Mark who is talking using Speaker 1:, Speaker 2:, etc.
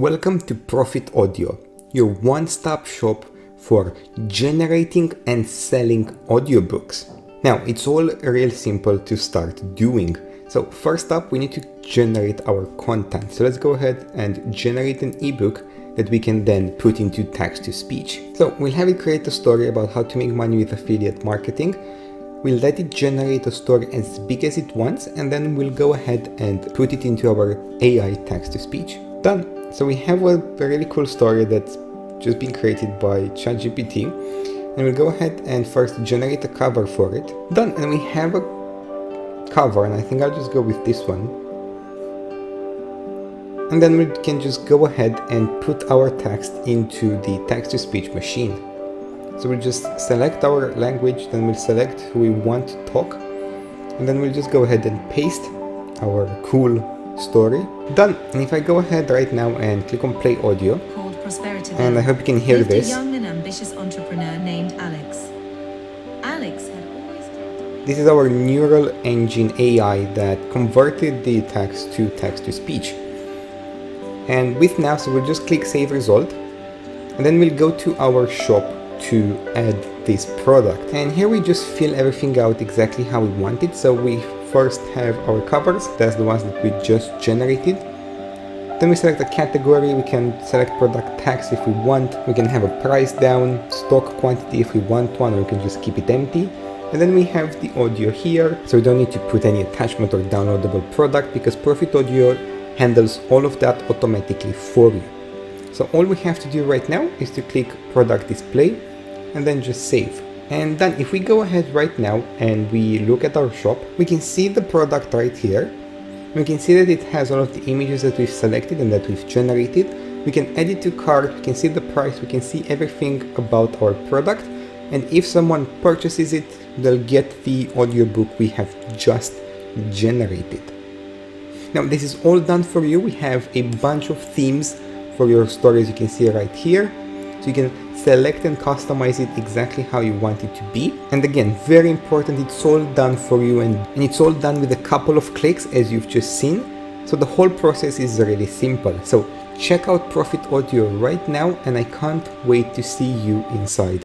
Speaker 1: Welcome to Profit Audio, your one-stop shop for generating and selling audiobooks. Now, it's all real simple to start doing. So first up, we need to generate our content. So let's go ahead and generate an ebook that we can then put into text to speech. So we'll have it create a story about how to make money with affiliate marketing. We'll let it generate a story as big as it wants and then we'll go ahead and put it into our AI text to speech. Done. So we have a really cool story that's just been created by ChatGPT and we'll go ahead and first generate a cover for it. Done, and we have a cover and I think I'll just go with this one. And then we can just go ahead and put our text into the text-to-speech machine. So we'll just select our language, then we'll select who we want to talk, and then we'll just go ahead and paste our cool story. Done. And if I go ahead right now and click on play audio, and I hope you can hear this.
Speaker 2: A young and ambitious entrepreneur named Alex. Alex had always
Speaker 1: This is our neural engine AI that converted the text to text to speech. And with now, so we'll just click save result, and then we'll go to our shop to add this product. And here we just fill everything out exactly how we want it. So we first have our covers, that's the ones that we just generated. Then we select a category, we can select product tags if we want, we can have a price down, stock quantity if we want one, or we can just keep it empty. And then we have the audio here, so we don't need to put any attachment or downloadable product because Profit Audio handles all of that automatically for you. So all we have to do right now is to click product display and then just save. And then if we go ahead right now and we look at our shop, we can see the product right here. We can see that it has all of the images that we've selected and that we've generated. We can add it to cart, we can see the price, we can see everything about our product. And if someone purchases it, they'll get the audiobook we have just generated. Now this is all done for you. We have a bunch of themes for your stories you can see right here. So you can select and customize it exactly how you want it to be. And again, very important, it's all done for you and, and it's all done with a couple of clicks as you've just seen. So the whole process is really simple. So check out Profit Audio right now and I can't wait to see you inside.